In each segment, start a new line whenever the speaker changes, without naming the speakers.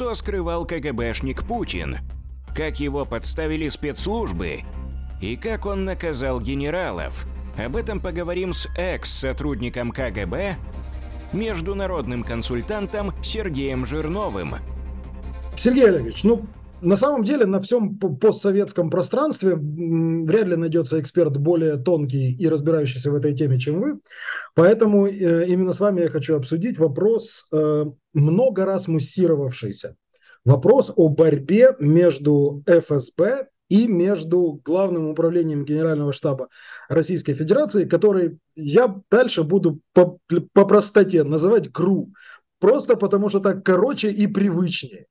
Что скрывал КГБшник Путин? Как его подставили спецслужбы? И как он наказал генералов? Об этом поговорим с экс-сотрудником КГБ, международным консультантом Сергеем Жирновым.
Сергей Олегович, ну, на самом деле на всем постсоветском пространстве вряд ли найдется эксперт более тонкий и разбирающийся в этой теме, чем вы. Поэтому э, именно с вами я хочу обсудить вопрос, э, много раз муссировавшийся. Вопрос о борьбе между ФСБ и между Главным управлением Генерального штаба Российской Федерации, который я дальше буду по, по простоте называть ГРУ, просто потому что так короче и привычнее.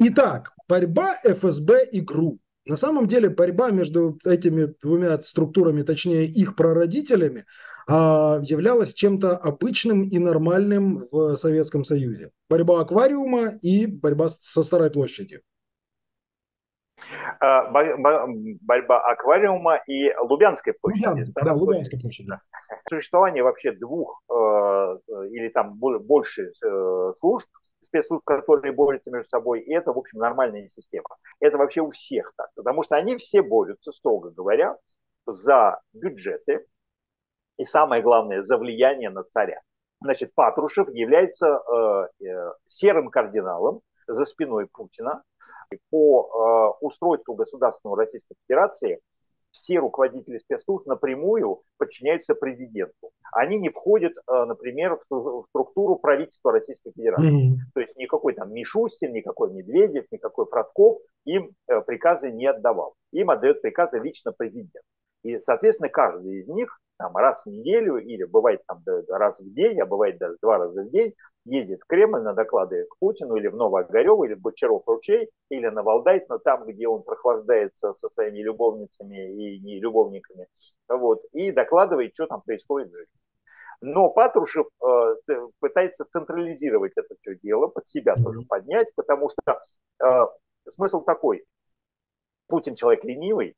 Итак, борьба ФСБ и ГРУ. На самом деле борьба между этими двумя структурами, точнее их прародителями, а, являлась чем-то обычным и нормальным в Советском Союзе. Борьба аквариума и борьба со Старой площадью.
А, борьба аквариума и Лубянской площади.
Лубян, да, Лубянской площади.
Существование вообще двух э, или там больше э, служб, спецслужб, которые борются между собой, и это, в общем, нормальная система. Это вообще у всех так, потому что они все борются, строго говоря, за бюджеты и, самое главное, за влияние на царя. Значит, Патрушев является э, э, серым кардиналом за спиной Путина, по э, устройству государственного Российской Федерации все руководители спецслужб напрямую подчиняются президенту. Они не входят, э, например, в структуру правительства Российской Федерации. Mm-hmm. То есть никакой там Мишустин, никакой Медведев, никакой Фродков им э, приказы не отдавал. Им отдает приказы лично президент. И, соответственно, каждый из них там, раз в неделю или бывает там раз в день, а бывает даже два раза в день, ездит в Кремль на доклады к Путину или в Новоогарево, или в Бочаров ручей, или на Валдай, но там, где он прохлаждается со своими любовницами и не любовниками, вот, и докладывает, что там происходит в жизни. Но Патрушев э, пытается централизировать это все дело, под себя тоже поднять, потому что э, смысл такой. Путин человек ленивый,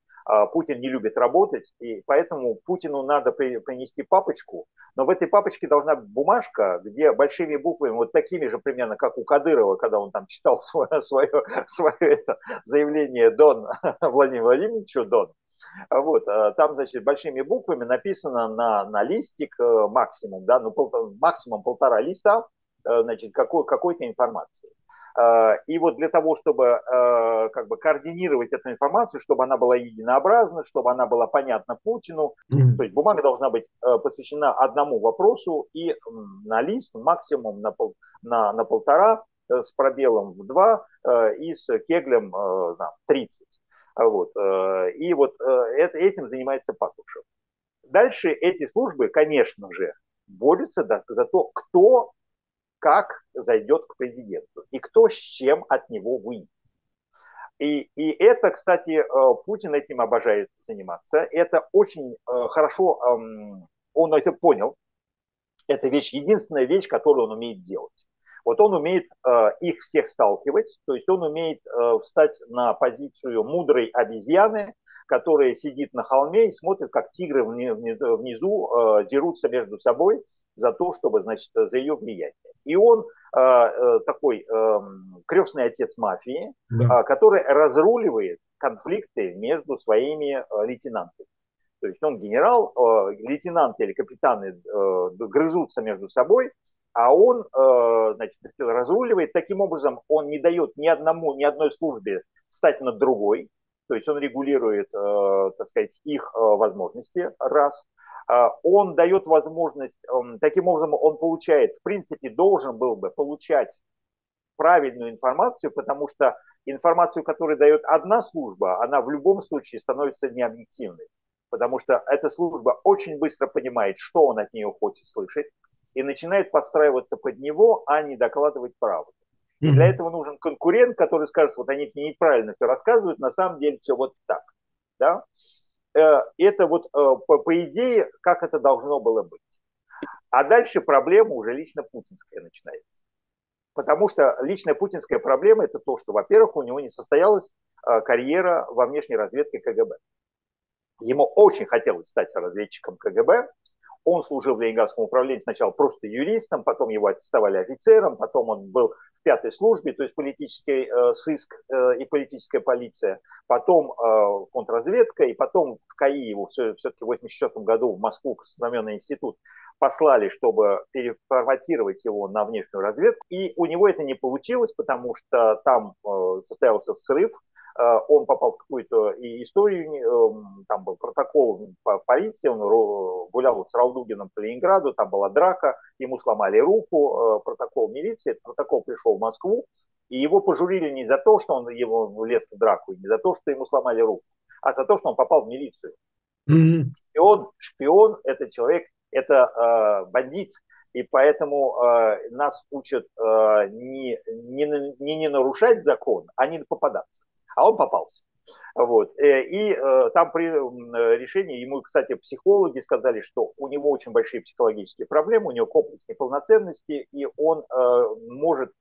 Путин не любит работать, и поэтому Путину надо принести папочку, но в этой папочке должна быть бумажка, где большими буквами, вот такими же примерно, как у Кадырова, когда он там читал свое, свое, свое это заявление Дон Владимир Владимировичу Дон, вот, а, там, значит, большими буквами написано на, на листик э, максимум, да, ну, пол, максимум полтора листа, э, значит, какой, какой-то информации. Э, и вот для того, чтобы э, как бы координировать эту информацию, чтобы она была единообразна, чтобы она была понятна Путину, то есть бумага должна быть э, посвящена одному вопросу и на лист максимум на, пол, на, на полтора с пробелом в два и с кеглем на 30. Вот. И вот этим занимается Патрушев. Дальше эти службы, конечно же, борются за то, кто как зайдет к президенту и кто с чем от него выйдет. И, и это, кстати, э, Путин этим обожает заниматься. Это очень э, хорошо, эм, он это понял. Это вещь, единственная вещь, которую он умеет делать. Вот он умеет э, их всех сталкивать, то есть он умеет встать на позицию мудрой обезьяны, которая сидит на холме и смотрит, как тигры внизу дерутся между собой за то, чтобы, значит, за ее влияние. И он э, э, такой э, крестный отец мафии, да. э, который разруливает конфликты между своими э, лейтенантами. То есть он генерал, лейтенанты или капитаны грызутся между собой, а он значит, разруливает. Таким образом, он не дает ни одному, ни одной службе стать над другой. То есть он регулирует, э, так сказать, их э, возможности, раз. А, он дает возможность, эм, таким образом он получает, в принципе, должен был бы получать правильную информацию, потому что информацию, которую дает одна служба, она в любом случае становится необъективной, потому что эта служба очень быстро понимает, что он от нее хочет слышать, и начинает подстраиваться под него, а не докладывать правду. И для этого нужен конкурент, который скажет, вот они неправильно все рассказывают, на самом деле все вот так. Да? Э, это вот э, по, по идее, как это должно было быть. А дальше проблема уже лично путинская начинается. Потому что личная путинская проблема это то, что, во-первых, у него не состоялась э, карьера во внешней разведке КГБ. Ему очень хотелось стать разведчиком КГБ. Он служил в Ленинградском управлении сначала просто юристом, потом его аттестовали офицером, потом он был пятой службе, то есть политический э, сыск э, и политическая полиция, потом э, контрразведка, и потом в КАИ его все, все-таки в 1984 году в Москву знаменный институт послали, чтобы переформатировать его на внешнюю разведку. И у него это не получилось, потому что там э, состоялся срыв, он попал в какую-то историю, э, там был протокол по полиции, он гулял с Ралдугином по Ленинграду, там была драка, ему сломали руку, протокол милиции, этот протокол пришел в Москву, и его пожурили не за то, что он его влез в драку, не за то, что ему сломали руку, а за то, что он попал в милицию. Mm-hmm. Шпион, шпион – это человек, это э, бандит, и поэтому э, нас учат э, не, не, не, не нарушать закон, а не попадаться. А он попался. Вот. Э, и э, там при решении, ему, кстати, психологи сказали, что у него очень большие психологические проблемы, у него комплекс неполноценности, и он э, может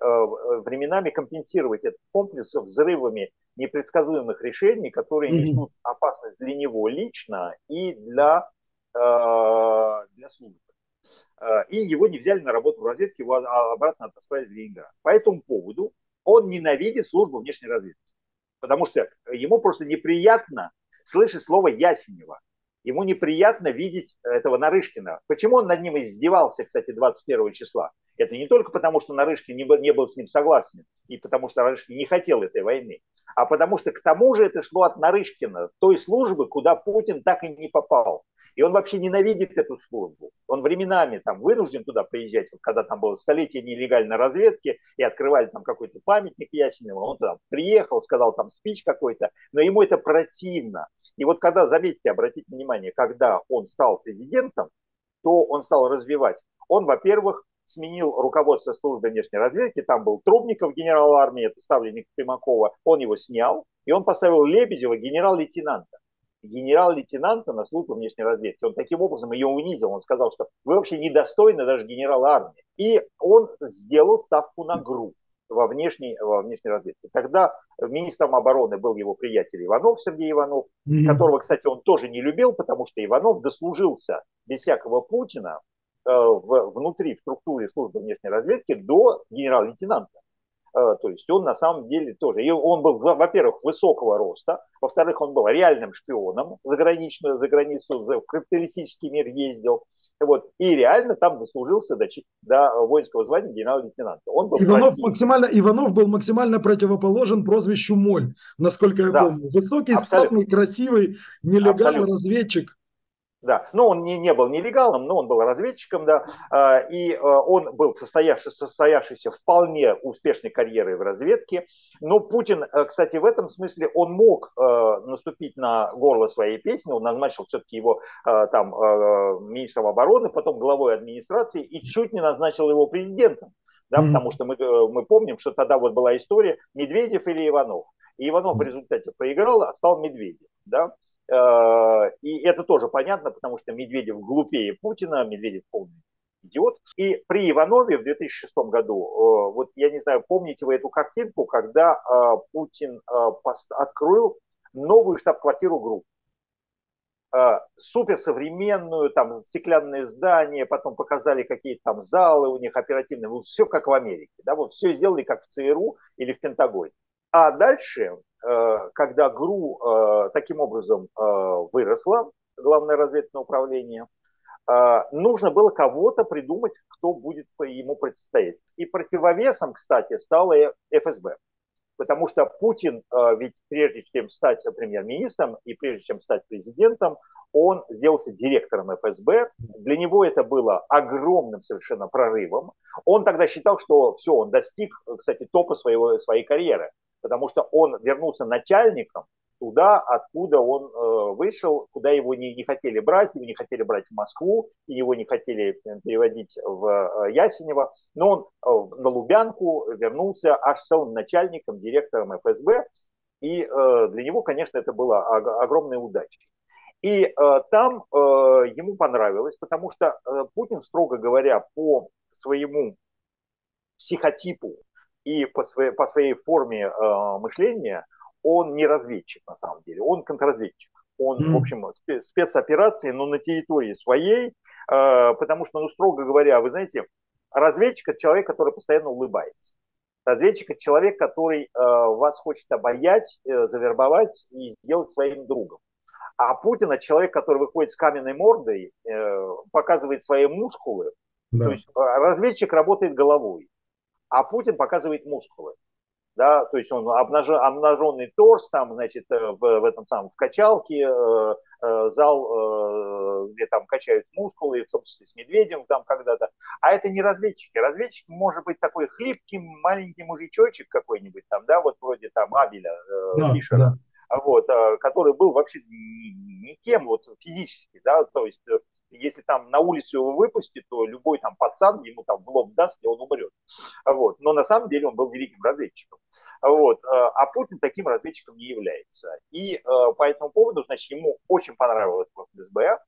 временами компенсировать этот комплекс взрывами непредсказуемых решений, которые несут опасность для него лично и для для службы. И его не взяли на работу в разведке, его обратно отослали в Ленинград. По этому поводу он ненавидит службу внешней разведки. Потому что ему просто неприятно слышать слово Ясенева. Ему неприятно видеть этого Нарышкина. Почему он над ним издевался, кстати, 21 числа? Это не только потому, что Нарышкин не был, не был с ним согласен, и потому что Нарышкин не хотел этой войны, а потому что к тому же это шло от Нарышкина, той службы, куда Путин так и не попал. И он вообще ненавидит эту службу. Он временами там вынужден туда приезжать, вот, когда там было столетие нелегальной разведки, и открывали там какой-то памятник Ясенева, он туда приехал, сказал там спич какой-то, но ему это противно. И вот когда, заметьте, обратите внимание, когда он стал президентом, то он стал развивать. Он, во-первых, сменил руководство службы внешней разведки, там был Трубников, генерал армии, это ставленник Примакова, он его снял, и он поставил Лебедева генерал-лейтенанта генерал-лейтенанта на службу внешней разведки. Он таким образом ее унизил. Он сказал, что вы вообще недостойны даже генерала армии. И он сделал ставку на ГРУ во внешней, во внешней разведке. Тогда министром обороны был его приятель Иванов, Сергей Иванов, mm-hmm. которого, кстати, он тоже не любил, потому что Иванов дослужился без всякого Путина э, в, внутри в структуре службы внешней разведки до генерал-лейтенанта. Э, то есть он на самом деле тоже, и он был, во-первых, высокого роста, во-вторых, он был реальным шпионом заграничную, за границу, в капиталистический мир ездил, вот, и реально там дослужился до, до воинского звания генерал-лейтенанта. Он был
Иванов, максимально, Иванов был максимально противоположен прозвищу Моль, насколько я да, помню. Высокий, абсолютно. статный, красивый, нелегальный разведчик.
Да, но он не, не был нелегалом, но он был разведчиком, да, а, и а, он был состоявшийся, состоявшийся вполне успешной карьерой в разведке. Но Путин, э, кстати, в этом смысле он мог э, наступить на горло своей песни, он назначил все-таки его э, там министром обороны, потом главой администрации и чуть не назначил его президентом, да, mm-hmm. потому что мы, мы помним, что тогда вот была история Медведев или Иванов. И Иванов в результате проиграл, а стал Медведев, да. Э, и это тоже понятно, потому что Медведев глупее Путина, Медведев полный идиот. И при Иванове в 2006 году, э, вот я не знаю, помните вы эту картинку, когда э, Путин открыл новую штаб-квартиру групп суперсовременную, там стеклянные здания, потом показали какие-то там залы у них оперативные, вот все как в Америке, да, вот все сделали как в ЦРУ или в Пентагоне. А дальше когда ГРУ э, таким образом э, выросла, главное разведывательное управление, нужно было кого-то придумать, кто будет ему противостоять. И противовесом, кстати, стала ФСБ. Потому что Путин, ведь прежде чем стать премьер-министром и прежде чем стать президентом, он сделался директором ФСБ. Для него это было огромным совершенно прорывом. Он тогда считал, что все, он достиг, кстати, топа своего, своей карьеры потому что он вернулся начальником туда, откуда он э, вышел, куда его не, не хотели брать, его не хотели брать в Москву, и его не хотели э, переводить в э, Ясенево, но он на Лубянку вернулся аж целым начальником, директором ФСБ, и для него, конечно, это было огромной удачей. И э, там э, ему понравилось, потому что э, Путин, строго говоря, по своему психотипу и по своей, по своей форме э, мышления он не разведчик на самом деле, он контрразведчик. Он, mm-hmm. в общем, спецоперации, но на территории своей, э, потому что, ну, строго говоря, вы знаете, разведчик – это человек, который постоянно улыбается. Разведчик – это человек, который э, вас хочет обаять, э, завербовать и сделать своим другом. А Путин – это человек, который выходит с каменной мордой, э, показывает свои мускулы. Да. То есть э, разведчик работает головой, а Путин показывает мускулы да, то есть он обнажен, обнаженный торс, там, значит, э, в, в этом самом, в качалке, э, э, зал, э, где там качают мускулы, в том числе с медведем там когда-то. А это не разведчики. Разведчик может быть такой хлипкий, маленький мужичочек какой-нибудь там, да, вот вроде там Абеля, э, да, Фишера, да. вот, э, который был вообще никем вот физически, да, то есть э, если там на улицу его выпустить, то любой там пацан ему там в лоб даст, и он умрет. Вот. Но на самом деле он был великим разведчиком. Вот. Э, а Путин таким разведчиком не является. И э, по этому поводу, значит, ему очень понравилось ФСБ.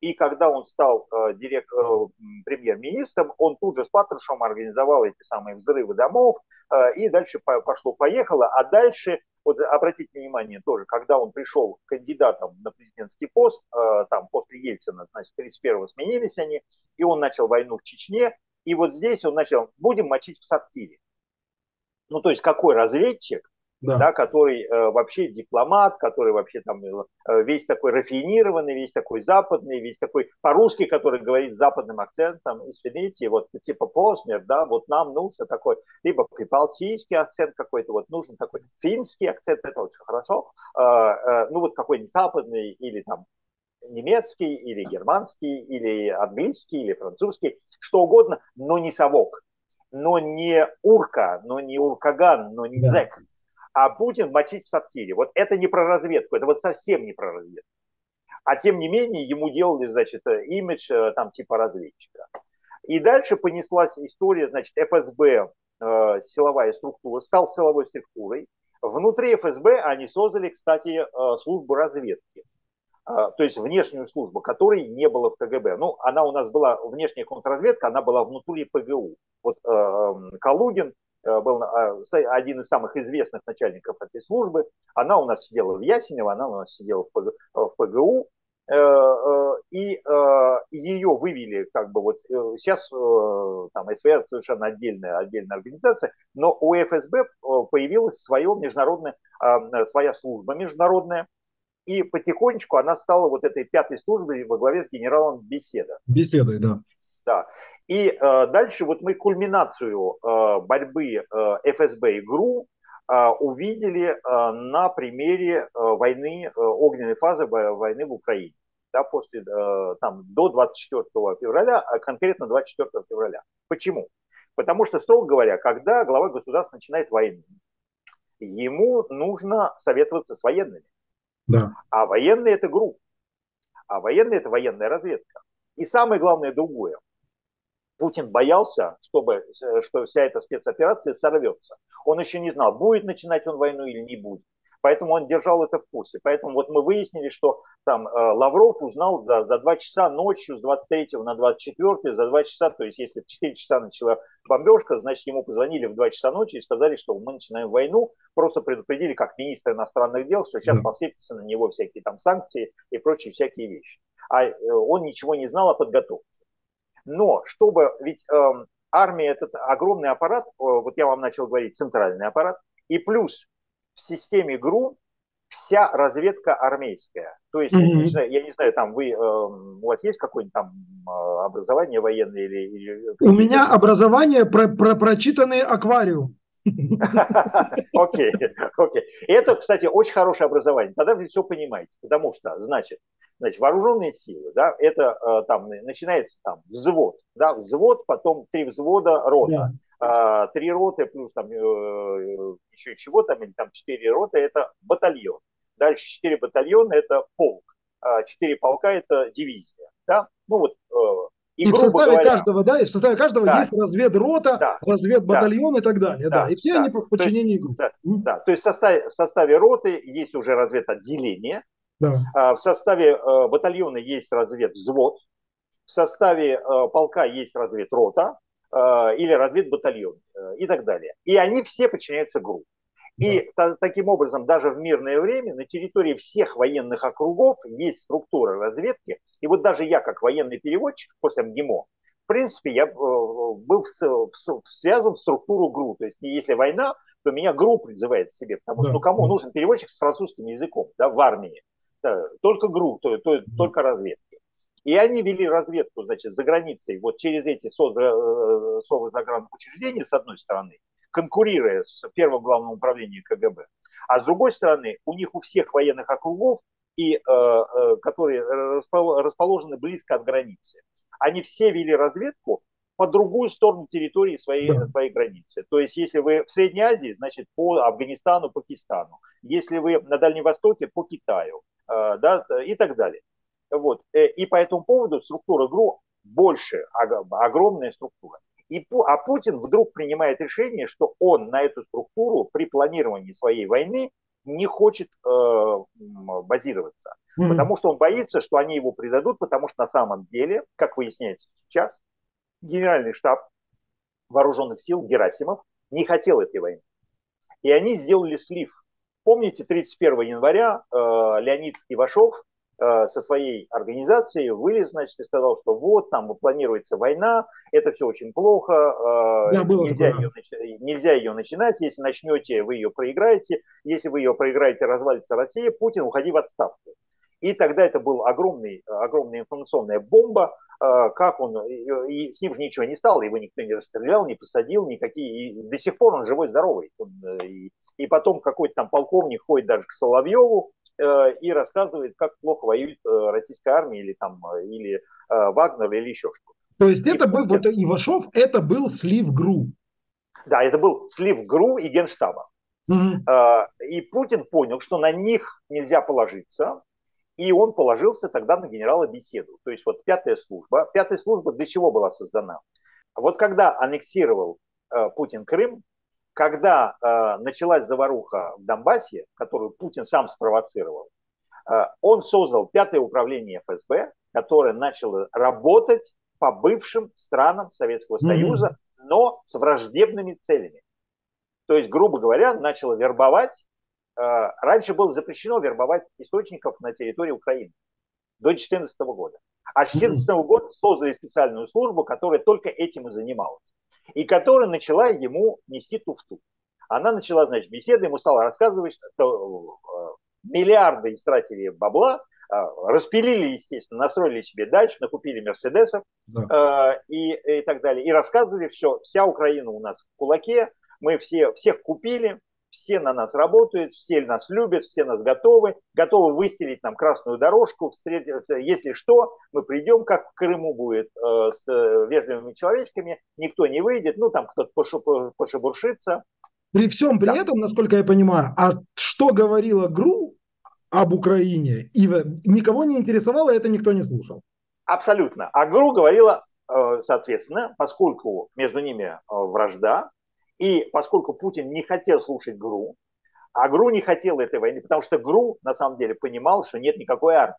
И когда он стал э, директ, э, премьер-министром, он тут же с Патрушевым организовал эти самые взрывы домов, э, и дальше пошло-поехало. А дальше вот обратите внимание тоже, когда он пришел кандидатом на президентский пост, э, там после Ельцина, значит, 31-го сменились они, и он начал войну в Чечне, и вот здесь он начал, будем мочить в сортире. Ну, то есть какой разведчик да. Да, который э, вообще дипломат, который вообще там э, весь такой рафинированный, весь такой западный, весь такой по-русски, который говорит с западным акцентом, извините, вот типа Познер, да, вот нам нужно такой, либо прибалтийский акцент какой-то, вот нужен такой финский акцент, это очень хорошо, э, э, ну вот какой-нибудь западный или там немецкий, или германский, или английский, или французский, что угодно, но не совок, но не урка, но не уркаган, но не да. зэк а Путин мочить в сортире. Вот это не про разведку, это вот совсем не про разведку. А тем не менее ему делали, значит, имидж э, там типа разведчика. И дальше понеслась история, значит, ФСБ, э, силовая структура, стал силовой структурой. Внутри ФСБ они создали, кстати, э, службу разведки. Э, то есть внешнюю службу, которой не было в КГБ. Ну, она у нас была, внешняя контрразведка, она была внутри ПГУ. Вот э, Калугин был а, один из самых известных начальников этой службы. Она у нас сидела в Ясенево, она у нас сидела в ПГУ, э, э, и ее вывели, как бы вот сейчас там СВР совершенно отдельная, отдельная организация, но у ФСБ появилась свое международная, а, своя служба международная, и потихонечку она стала вот этой пятой службой во главе с генералом Беседа.
Беседой, да.
Да. И э, дальше вот мы кульминацию э, борьбы э, ФСБ и ГРУ э, увидели э, на примере э, войны, э, огненной фазы войны в Украине. Да, после, э, там, до 24 февраля, а конкретно 24 февраля. Почему? Потому что, строго говоря, когда глава государства начинает войну, ему нужно советоваться с военными. Да. А военные это ГРУ. А военные это военная разведка. И самое главное другое. Путин боялся, чтобы, э, что вся эта спецоперация сорвется. Он еще не знал, будет начинать он войну или не будет. Поэтому он держал это в курсе. Поэтому вот мы выяснили, что там э, Лавров узнал за, за 2 часа ночью с 23 на 24, за 2 часа, то есть если в 4 часа начала бомбежка, значит ему позвонили в 2 часа ночи и сказали, что мы начинаем войну, просто предупредили как министр иностранных дел, что сейчас посыпятся на него всякие там санкции и прочие всякие вещи. А э, он ничего не знал о подготовке. Но чтобы, ведь э, армия этот огромный аппарат, э, вот я вам начал говорить, центральный аппарат, и плюс в системе ГРУ вся разведка армейская. То есть, mm-hmm. я, не знаю, я не знаю, там вы, э, у вас есть какое-нибудь там э, образование военное или... или
у меня образование про, про прочитанный аквариум.
Окей, окей. Это, кстати, очень хорошее образование. Тогда вы все понимаете. Потому что, значит, значит вооруженные силы, да, это э, там начинается там взвод, да, взвод, потом три взвода, рота. А, три роты плюс там э, еще чего-то, или там четыре роты, это батальон. Дальше четыре батальона, это полк. А четыре полка, это дивизия. Да? Ну вот э,
и, и в составе говоря, каждого, да, и в составе каждого да, есть разведрота, да, разведбатальон да, и так далее, да, да. И все да, они в подчинении есть, группы.
Да, да, то есть в составе, в составе роты есть уже разведотделение, да. А, в составе э, батальона есть разведвзвод, в составе э, полка есть разведрота э, или разведбатальон э, и так далее. И они все подчиняются группе. И та, таким образом даже в мирное время на территории всех военных округов есть структура разведки. И вот даже я, как военный переводчик после МГИМО, принципе, я был связан в структуру ГРУ. То есть, если война, то меня ГРУ призывает к себе, потому да. что кому нужен переводчик с французским языком да, в армии? Да, только ГРУ, то, то, только разведки. И они вели разведку, значит, за границей, вот через эти СОВы учреждения, с одной стороны, конкурируя с первым главным управлением КГБ. А с другой стороны, у них у всех военных округов, и, э, э, которые расположены близко от границы, они все вели разведку по другую сторону территории своей, своей границы. То есть, если вы в Средней Азии, значит, по Афганистану, Пакистану. Если вы на Дальнем Востоке, по Китаю, э, да, и так далее. Вот. И по этому поводу структура ГРУ больше, огромная структура. И, а Путин вдруг принимает решение, что он на эту структуру при планировании своей войны не хочет э, базироваться. Mm-hmm. Потому что он боится, что они его предадут, потому что на самом деле, как выясняется сейчас, генеральный штаб вооруженных сил Герасимов не хотел этой войны. И они сделали слив. Помните, 31 января э, Леонид Ивашов со своей организацией вылез, значит, и сказал, что вот, там планируется война, это все очень плохо, э, да, нельзя, ее, нельзя ее начинать, если начнете, вы ее проиграете, если вы ее проиграете, развалится Россия, Путин, уходи в отставку. И тогда это был огромный, огромная информационная бомба, э, как он, и с ним же ничего не стало, его никто не расстрелял, не посадил, никакие, и до сих пор он живой, здоровый. Он, и, и потом какой-то там полковник ходит даже к Соловьеву, Э, и рассказывает, как плохо воюет э, российская армия или там э, или Вагнер или еще что-то.
То есть и это был, вот Ивашов, это был слив ГРУ.
Да, это был слив ГРУ и Генштаба. Угу. И Путин понял, что на них нельзя положиться, и он положился тогда на генерала Беседу. То есть вот пятая служба. Пятая служба для чего была создана? Вот когда аннексировал Путин Крым, когда э, началась заваруха в Донбассе, которую Путин сам спровоцировал, э, он создал пятое управление ФСБ, которое начало работать по бывшим странам Советского Союза, mm-hmm. но с враждебными целями. То есть, грубо говоря, начало вербовать. Э, раньше было запрещено вербовать источников на территории Украины до 2014 года. А с 2014 года создали специальную службу, которая только этим и занималась и которая начала ему нести туфту. Она начала, значит, беседы, ему стала рассказывать, что э, миллиарды истратили бабла, э, распилили, естественно, настроили себе дачу, накупили мерседесов да. Э, и, и так далее. И рассказывали все, вся Украина у нас в кулаке, мы все, всех купили, все на нас работают, все нас любят, все нас готовы, готовы выстелить нам красную дорожку, если что, мы придем, как в Крыму будет, э, с э, вежливыми человечками, никто не выйдет, ну там кто-то пошебуршится.
При всем при да. этом, насколько я понимаю, а что говорила ГРУ об Украине, и никого не интересовало, это никто не слушал.
Абсолютно. А ГРУ говорила, э, соответственно, поскольку между ними вражда, и поскольку Путин не хотел слушать ГРУ, а ГРУ не хотел этой войны, потому что ГРУ на самом деле понимал, что нет никакой армии.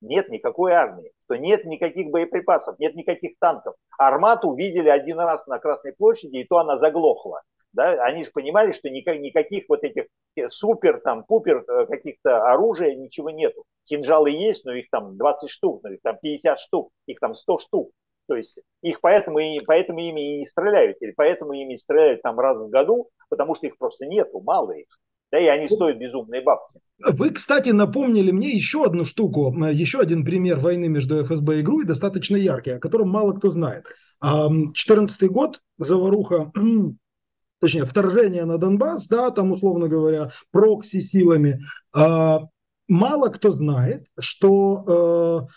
Нет никакой армии, что нет никаких боеприпасов, нет никаких танков. Армату видели один раз на Красной площади, и то она заглохла. Да? Они же понимали, что никак, никаких вот этих супер, там, пупер э, каких-то оружия, ничего нету. Кинжалы есть, но их там 20 штук, но их там 50 штук, их там 100 штук. То есть их поэтому, и, поэтому ими и не стреляют, или поэтому ими стреляют там раз в году, потому что их просто нету, мало их. Да, и они стоят безумные бабки.
Вы, кстати, напомнили мне еще одну штуку, еще один пример войны между ФСБ и ГРУ, и достаточно яркий, о котором мало кто знает. 14 год, заваруха, точнее, вторжение на Донбасс, да, там, условно говоря, прокси силами. А, мало кто знает, что э,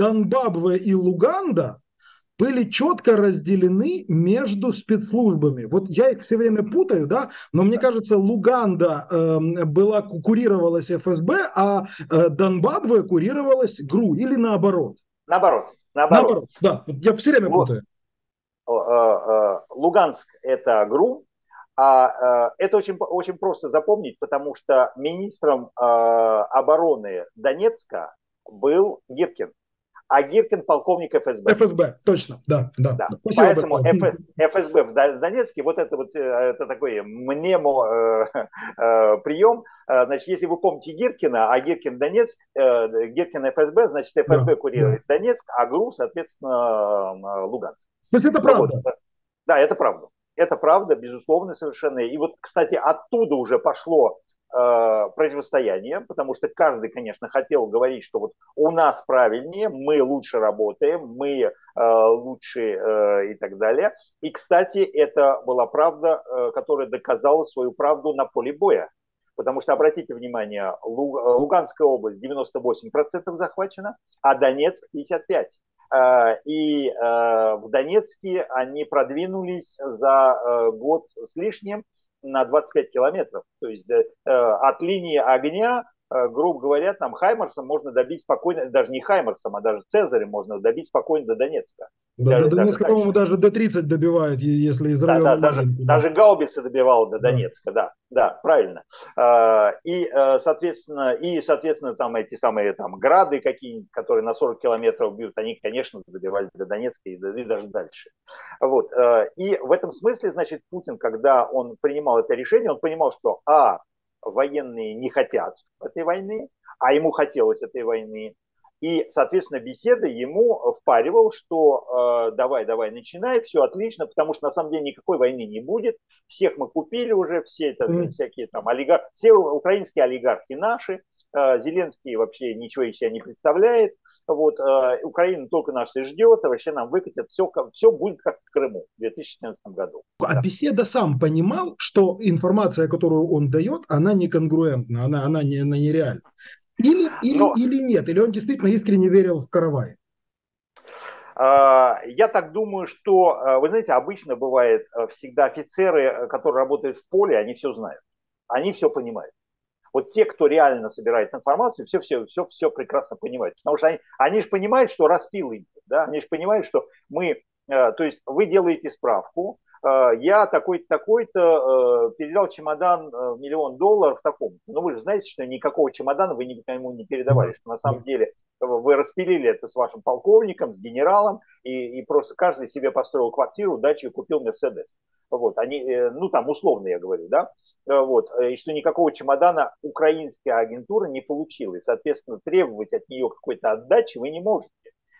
Донбабве и Луганда были четко разделены между спецслужбами. Вот я их все время путаю, да, но мне кажется, Луганда э, была курировалась ФСБ, а э, Донбабве курировалась ГРУ или наоборот.
Наоборот. Наоборот.
наоборот да, я все время путаю.
Э, э, Луганск это ГРУ, а э, это очень, очень просто запомнить, потому что министром обороны Донецка был Гиркин а Гиркин полковник ФСБ.
ФСБ, точно, да, да. да.
Поэтому Ф, ФСБ в Донецке, вот это вот, э, это такой мнемо э, э, прием, э, значит, если вы помните Гиркина, а Гиркин Донецк, э, Гиркин ФСБ, значит, ФСБ да. курирует Донецк, а ГРУ, соответственно, э, Луганск.
То есть это правда? Вот.
Да, это правда. Это правда, безусловно, совершенно. И вот, кстати, оттуда уже пошло противостояние, потому что каждый, конечно, хотел говорить, что вот у нас правильнее, мы лучше работаем, мы э, лучше э, и так далее. И, кстати, это была правда, э, которая доказала свою правду на поле боя. Потому что, обратите внимание, Луганская область 98% захвачена, а Донецк 55%. Э, и э, в Донецке они продвинулись за э, год с лишним на 25 километров. То есть от линии огня Э, грубо говоря, там Хаймарсом можно добить спокойно, даже не Хаймарсом, а даже Цезарем можно добить спокойно до Донецка.
Да, даже, до Донецка, по-моему, даже до 30 добивают, если из
да, да, даже, да. даже Гаубица добивал до Донецка, да, да, правильно. А, и, э, соответственно, и, соответственно, там эти самые там грады какие-нибудь, которые на 40 километров бьют, они, конечно, добивали до Донецка и, и даже дальше. Вот. Э, и в этом смысле, значит, Путин, когда он принимал это решение, он понимал, что, а, военные не хотят этой войны, а ему хотелось этой войны. И, соответственно, беседа ему впаривал, что э, давай, давай, начинай, все отлично, потому что на самом деле никакой войны не будет. Всех мы купили уже, все это mm. всякие там олигархи, все украинские олигархи наши, Зеленский вообще ничего из себя не представляет. Вот, э, Украина только нас и ждет, а вообще нам выкатят все, все будет как в Крыму в 2014 году.
А Беседа сам понимал, что информация, которую он дает, она не конгруентна, она, она, не, она нереальна. Или, или, Но... или нет, или он действительно искренне верил в каравай.
А, я так думаю, что, вы знаете, обычно бывает всегда офицеры, которые работают в поле, они все знают, они все понимают. Вот те, кто реально собирает информацию, все, все, все, все прекрасно понимают. Потому что они, они же понимают, что распил идет, да? они же понимают, что мы, э, то есть вы делаете справку, э, я такой-то, такой-то э, передал чемодан э, миллион долларов такому. Но вы же знаете, что никакого чемодана вы никому не передавали, что на самом деле вы распилили это с вашим полковником, с генералом, и, и просто каждый себе построил квартиру, дачу и купил Мерседес. Вот, они, э, ну там условно я говорю, да, э, вот, э, и что никакого чемодана украинская агентура не получила, и, соответственно, требовать от нее какой-то отдачи вы не можете.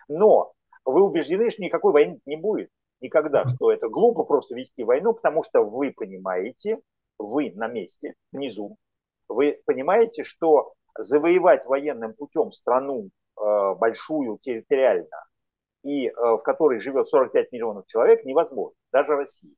Но вы убеждены, что никакой войны не будет никогда, что это глупо просто вести войну, потому что вы понимаете, вы на месте, внизу, вы понимаете, что завоевать военным путем страну э, большую территориально, и э, в которой живет 45 миллионов человек, невозможно, даже России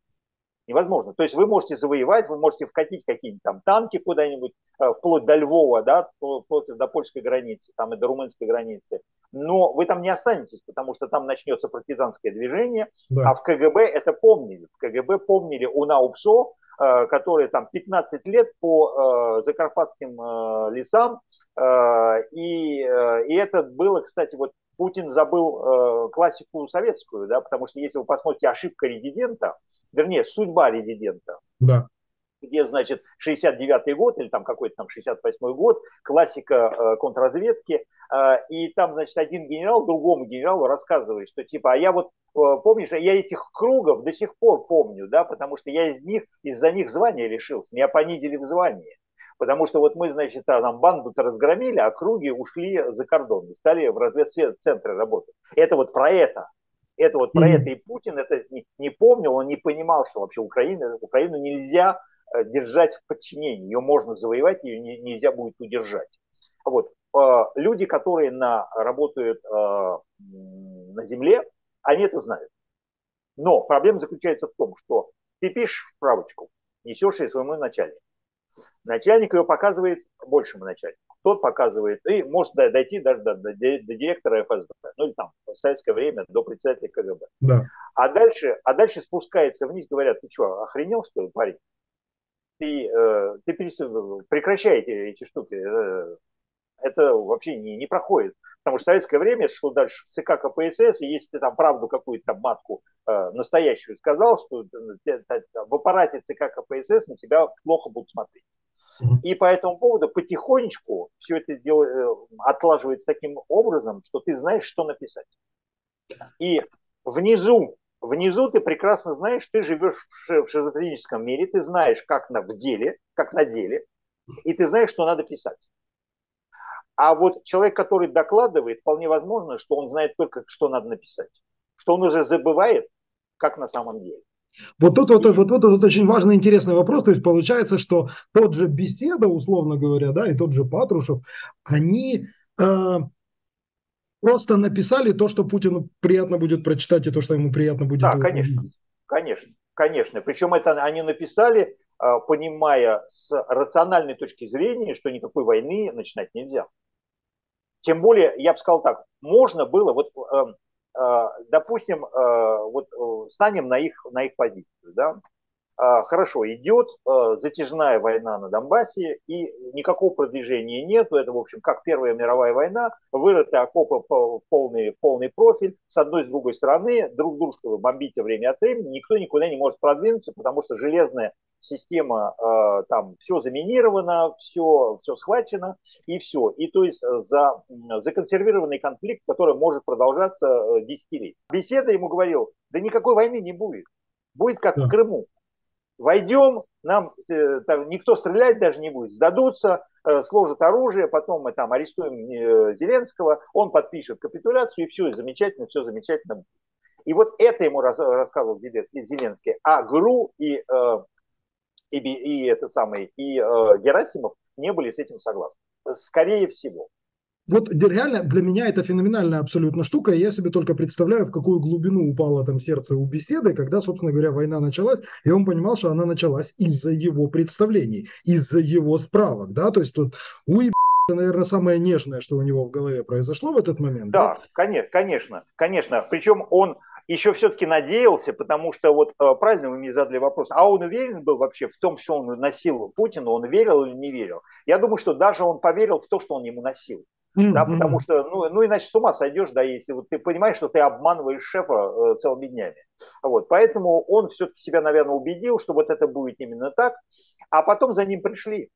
невозможно. То есть вы можете завоевать, вы можете вкатить какие-нибудь там танки куда-нибудь, э, вплоть до Львова, да, вплоть до польской границы, там и до румынской границы, но вы там не останетесь, потому что там начнется партизанское движение, да. а в КГБ это помнили. В КГБ помнили у НАУПСО, э, которые там 15 лет по э, закарпатским лесам, и, и это было, кстати, вот Путин забыл классику советскую, да, потому что если вы посмотрите «Ошибка резидента», вернее, судьба резидента.
Да.
Где, значит, 69-й год или там какой-то там 68-й год, классика э, контрразведки, э, и там, значит, один генерал другому генералу рассказывает, что типа, а я вот, э, помнишь, я этих кругов до сих пор помню, да, потому что я из них, из-за них звания лишился, меня понизили в звании. Потому что вот мы, значит, там банду-то разгромили, а круги ушли за кордон и стали в разведцентре работать. Это вот про это. Это вот про mm-hmm. это и Путин это не, не помнил, он не понимал, что вообще Украина, Украину нельзя э, держать в подчинении, ее можно завоевать, ее не, нельзя будет удержать. Вот. Э, люди, которые на, работают э, на земле, они это знают. Но проблема заключается в том, что ты пишешь справочку, несешь ее своему начальнику. Начальник ее показывает большему начальнику тот показывает, и может дойти даже до, до, до директора ФСБ, ну или там в советское время до председателя КГБ.
Да.
А дальше, а дальше спускается вниз, говорят, ты что, охренел что ли, парень? Ты, э, ты прекращай эти, эти штуки. Э, это вообще не, не проходит. Потому что в советское время шло дальше ЦК КПСС, и если ты там правду какую-то там матку э, настоящую сказал, что э, в аппарате ЦК КПСС на тебя плохо будут смотреть. И по этому поводу потихонечку все это дело, э, отлаживается таким образом, что ты знаешь, что написать. И внизу, внизу ты прекрасно знаешь, ты живешь в шизофреническом мире, ты знаешь, как на, в деле, как на деле, и ты знаешь, что надо писать. А вот человек, который докладывает, вполне возможно, что он знает только, что надо написать. Что он уже забывает, как на самом деле.
Вот тут вот, вот, вот, вот очень важный интересный вопрос. То есть получается, что тот же беседа, условно говоря, да, и тот же Патрушев, они э, просто написали то, что Путину приятно будет прочитать, и то, что ему приятно будет.
Да, конечно, увидеть. конечно, конечно. Причем это они написали, э, понимая с рациональной точки зрения, что никакой войны начинать нельзя. Тем более, я бы сказал так, можно было, вот, э, э, допустим, э, вот станем на их, на их позицию, да, хорошо, идет затяжная война на Донбассе, и никакого продвижения нет. Это, в общем, как Первая мировая война, вырыты окопы полный, полный профиль, с одной, с другой стороны, друг дружку бомбите время от времени, никто никуда не может продвинуться, потому что железная система, э, там все заминировано, все, все схвачено, и все. И то есть э, за, законсервированный конфликт, который может продолжаться э, десятилетия. Беседа ему говорил, да никакой войны не будет. Будет как да. в Крыму. Войдем, нам там, никто стрелять даже не будет, сдадутся, сложат оружие, потом мы там арестуем Зеленского, он подпишет капитуляцию, и все, и замечательно, все замечательно. И вот это ему рассказывал Зеленский. А ГРУ и и, и это самый, и э, Герасимов не были с этим согласны. Скорее всего.
Вот реально для меня это феноменальная абсолютно штука. Я себе только представляю, в какую глубину упало там сердце у беседы, когда, собственно говоря, война началась, и он понимал, что она началась из-за его представлений, из-за его справок, да, то есть тут уй, это, наверное, самое нежное, что у него в голове произошло в этот момент.
Да, да? конечно, конечно, конечно. Причем он еще все-таки надеялся, потому что вот э, правильно вы мне задали вопрос, а он уверен был вообще в том, что он носил Путину, он верил или не верил? Я думаю, что даже он поверил в то, что он ему носил. Mm-hmm. Да, потому что, ну, ну, иначе с ума сойдешь, да, если вот ты понимаешь, что ты обманываешь шефа э, целыми днями. Вот, поэтому он все-таки себя, наверное, убедил, что вот это будет именно так, а потом за ним пришли.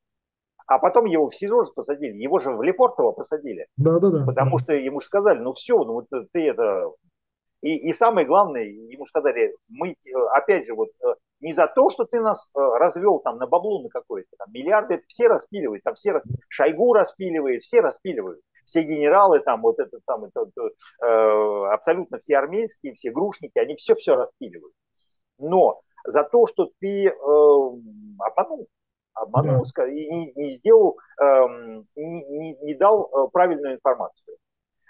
А потом его в СИЗО посадили, его же в Лефортово посадили. Да, да, да. Потому что ему же сказали, ну все, ну вот ты это и, и самое главное, ему сказали, мы, опять же, вот э, не за то, что ты нас э, развел там на бабло на какое-то, там миллиарды, это все распиливают, там все, Шойгу распиливает, все распиливают. Все генералы там, вот это там, это, э, абсолютно все армейские, все грушники, они все-все распиливают. Но за то, что ты э, обманул, обманул да. и не, не сделал, э, не, не, не дал э, правильную информацию.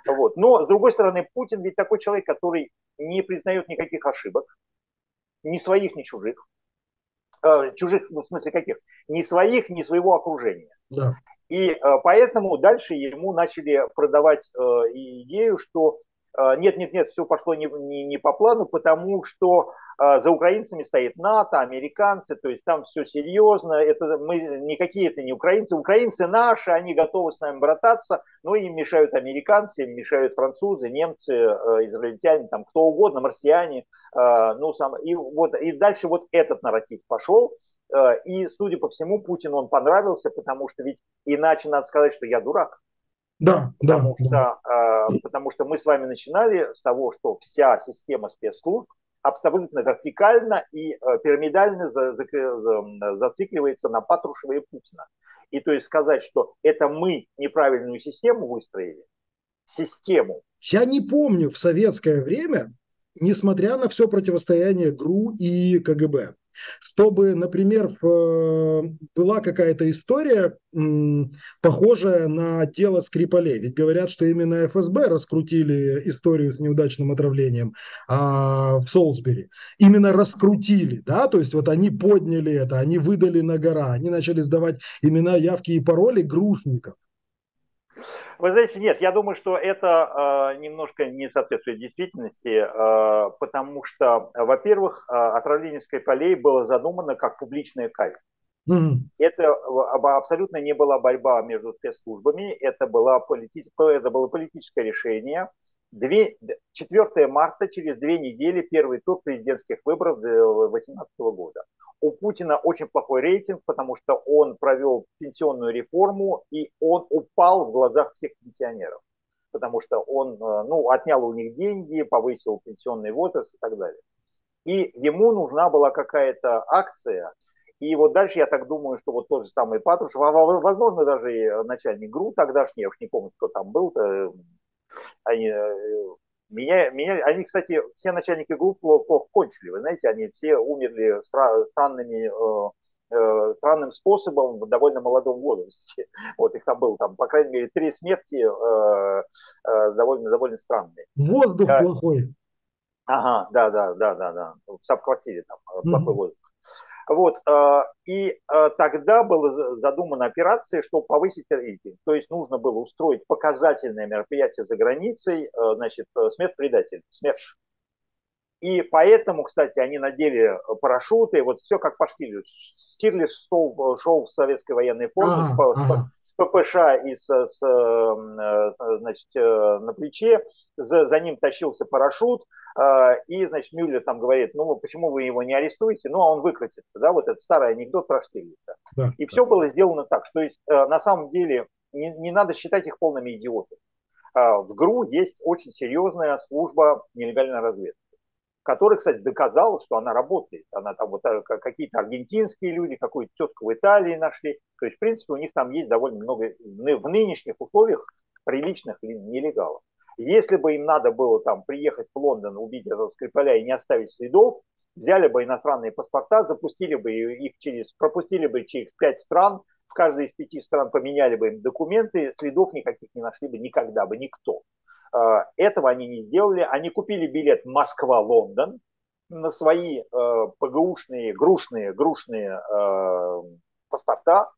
Вот. Но, с другой стороны, Путин ведь такой человек, который не признает никаких ошибок, ни своих, ни чужих. Э, чужих, ну, в смысле каких? Ни своих, ни своего окружения. Да. И э, поэтому дальше ему начали продавать э, идею, что э, нет, нет, нет, все пошло не, не, не по плану, потому что за украинцами стоит НАТО, американцы, то есть там все серьезно. Это мы никакие это не украинцы. Украинцы наши, они готовы с нами брататься, но им мешают американцы, им мешают французы, немцы, израильтяне, там кто угодно, марсиане. Ну, сам, и, вот, и дальше вот этот нарратив пошел. Э, и, судя по всему, Путин он понравился, потому что ведь иначе надо сказать, что я дурак. Да, потому, да, что, да. потому что мы с вами начинали с того, что вся система спецслужб абсолютно вертикально и э, пирамидально за, за, за, зацикливается на Патрушева и Путина. И то есть сказать, что это мы неправильную систему выстроили, систему.
Я не помню в советское время, несмотря на все противостояние ГРУ и КГБ, чтобы, например, в, была какая-то история, похожая на дело Скрипалей. Ведь говорят, что именно ФСБ раскрутили историю с неудачным отравлением а, в Солсбери. Именно раскрутили, да, то есть вот они подняли это, они выдали на гора, они начали сдавать имена, явки и пароли грушников.
Вы знаете, нет, я думаю, что это э, немножко не соответствует действительности, э, потому что, во-первых, э, отравление Скрипалей было задумано как публичная казнь. Mm-hmm. Это абсолютно не была борьба между спецслужбами, это, была полити... это было политическое решение, Две, 4 марта, через две недели, первый тур президентских выборов 2018 года. У Путина очень плохой рейтинг, потому что он провел пенсионную реформу, и он упал в глазах всех пенсионеров. Потому что он э, ну, отнял у них деньги, повысил пенсионный возраст и так далее. И ему нужна была какая-то акция, и вот дальше я так думаю, что вот тот же самый Патрушев, а возможно даже и начальник ГРУ тогдашний, я уж не помню, кто там был, они, э, меня, меня, они, кстати, все начальники групп плохо, кончили, вы знаете, они все умерли странными, э, э, странным способом в довольно молодом возрасте. Вот их там было, там, по крайней мере, три смерти э, э, довольно, довольно странные.
Воздух а, плохой.
Ага, да, да, да, да, да. В штаб-квартире там mm-hmm. плохой воздух. Вот, э, и э, тогда была задумана операция, чтобы повысить рейтинг. То есть нужно было устроить показательное мероприятие за границей, э, значит, смерть предателей, СМЕРШ. И поэтому, кстати, они надели парашюты, вот все как по Штирлицу. Штирлиц шел, шел в советской военной форме ага, с, ага. с ППШ и с, с, значит, на плече, за, за ним тащился парашют, а, и, значит, Мюллер там говорит, ну, почему вы его не арестуете? Ну, а он выкрутится, да, вот этот старый анекдот про Штирлица. Да, и все было сделано так, что есть, э, на самом деле не, не надо считать их полными идиотами. А, в ГРУ есть очень серьезная служба нелегальной разведки которая, кстати, доказала, что она работает. Она там вот э, какие-то аргентинские люди, какую-то тетку в Италии нашли. То есть, в принципе, у них там есть довольно много в нынешних условиях приличных нелегалов. Если бы им надо было там приехать в Лондон, убить этого Скрипаля и не оставить следов, взяли бы иностранные паспорта, запустили бы их через, пропустили бы через пять стран, в каждой из пяти стран поменяли бы им документы, следов никаких не нашли бы никогда бы никто. А, этого они не сделали. Они купили билет Москва-Лондон на свои э, ПГУшные, грушные, грушные э, паспорта,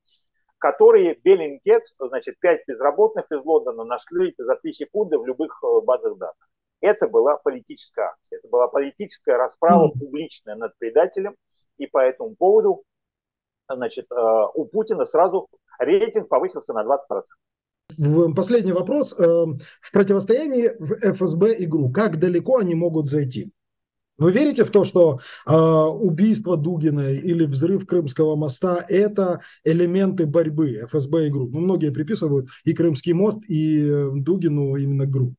которые Беллингет, значит, пять безработных из Лондона нашли за три секунды в любых э, базах данных. Это была политическая акция, это была политическая расправа публичная над предателем, и по этому поводу, значит, э, у Путина сразу рейтинг повысился на 20%.
Последний вопрос. Э, в противостоянии в ФСБ и ГРУ, как далеко они могут зайти? Вы верите в то, что э, убийство Дугина или взрыв Крымского моста – это элементы борьбы ФСБ и ГРУ? Ну, многие приписывают и Крымский мост, и э, Дугину именно ГРУ.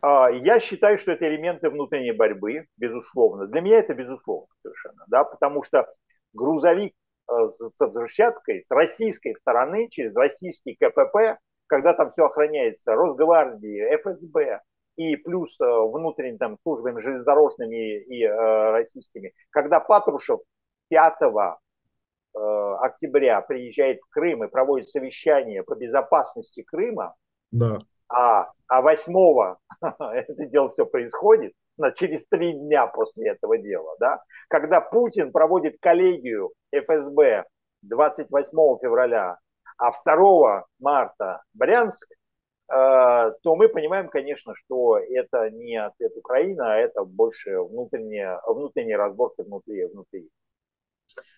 А, я считаю, что это элементы внутренней борьбы, безусловно. Для меня это безусловно совершенно, да, потому что грузовик э, с взрывчаткой с российской стороны, через российский КПП, когда там все охраняется Росгвардией, ФСБ, и плюс э, внутренними там, службами железнодорожными и э, российскими, когда Патрушев 5 э, октября приезжает в Крым и проводит совещание по безопасности Крыма, да. а, а 8 это дело все происходит, через три дня после этого дела, да, когда Путин проводит коллегию ФСБ 28 февраля, а 2 марта Брянск, Э, то мы понимаем, конечно, что это не ответ Украины, а это больше внутренние, внутренние разборки внутри. внутри.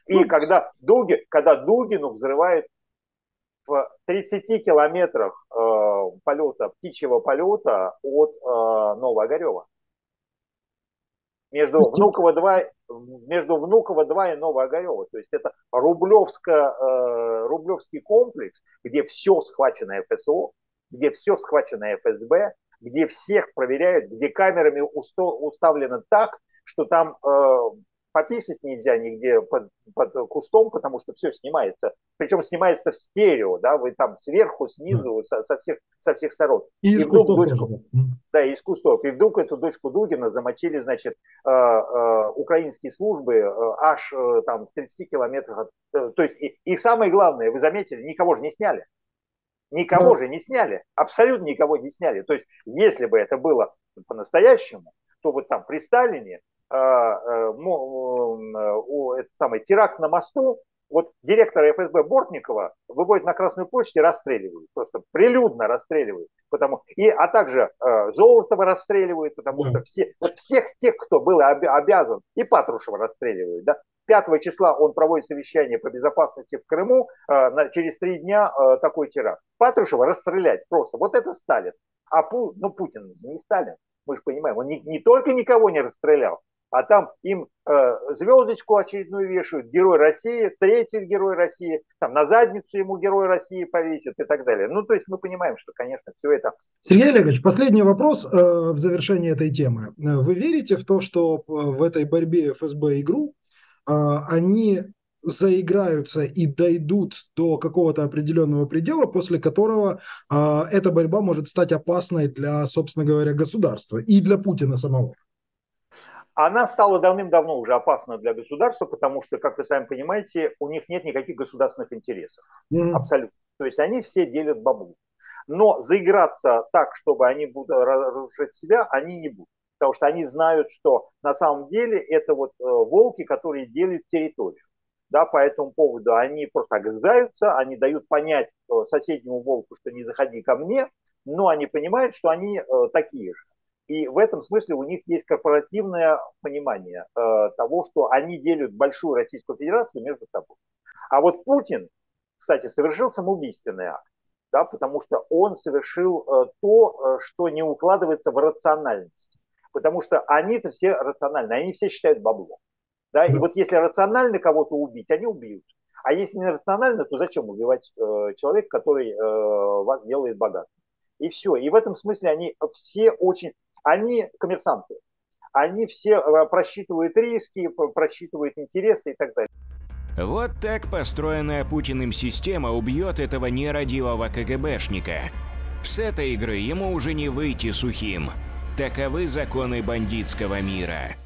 И ну, когда, Дуги, когда Дугину взрывают в 30 километрах э, полета, птичьего полета от э, Новоогарева. Между Внуково 2, между Внуково 2 и Новоогарева. То есть это Рублевско, э, Рублевский комплекс, где все схвачено ФСО, где все схвачено ФСБ, где всех проверяют, где камерами уставлено так, что там э, пописать нельзя нигде под, под кустом, потому что все снимается. Причем снимается в стерео, да, вы там сверху, снизу, со, со, всех, со всех сторон.
И, и вдруг дочку,
да, из кустов. И вдруг эту дочку Дугина замочили, значит, э, э, украинские службы э, аж э, там в 30 километрах. От, э, то есть, и, и самое главное, вы заметили, никого же не сняли. Никого да. же не сняли, абсолютно никого не сняли. То есть, если бы это было по-настоящему, то вот там при Сталине самый теракт на мосту, вот директора ФСБ Бортникова выводят на Красную площадь и расстреливают, просто прилюдно расстреливают, потому и а также э, Золотого расстреливают, потому да. что все всех тех, кто был обязан, и Патрушева расстреливают, да, 5 числа он проводит совещание по безопасности в Крыму, э, через три дня э, такой теракт. Патрушева расстрелять просто. Вот это Сталин. А Пу, ну, Путин не Сталин, мы же понимаем, он не, не только никого не расстрелял, а там им э, звездочку очередную вешают, герой России, третий герой России, там на задницу ему герой России повесят и так далее. Ну, то есть мы понимаем, что, конечно, все это...
Сергей Олегович, последний вопрос э, в завершении этой темы. Вы верите в то, что э, в этой борьбе ФСБ и ГРУ э, они заиграются и дойдут до какого-то определенного предела, после которого э, эта борьба может стать опасной для, собственно говоря, государства и для Путина самого?
Она стала давным-давно уже опасна для государства, потому что, как вы сами понимаете, у них нет никаких государственных интересов. Mm-hmm. Абсолютно. То есть они все делят бабу. Но заиграться так, чтобы они будут разрушать себя, они не будут. Потому что они знают, что на самом деле это вот э, волки, которые делят территорию. Да, по этому поводу они просто огрызаются, они дают понять э, соседнему волку, что не заходи ко мне, но они понимают, что они э, такие же. И в этом смысле у них есть корпоративное понимание э, того, что они делят большую Российскую Федерацию между собой. А вот Путин, кстати, совершил самоубийственный акт, да, потому что он совершил э, то, э, что не укладывается в рациональность. Потому что они-то все рациональны, они все считают бабло. Да? И вот если рационально кого-то убить, они убьют. А если не рационально, то зачем убивать э, человека, который э, вас делает богатым? И все. И в этом смысле они все очень они коммерсанты. Они все э, просчитывают риски, просчитывают интересы и так далее.
Вот так построенная Путиным система убьет этого нерадивого КГБшника. С этой игры ему уже не выйти сухим. Таковы законы бандитского мира.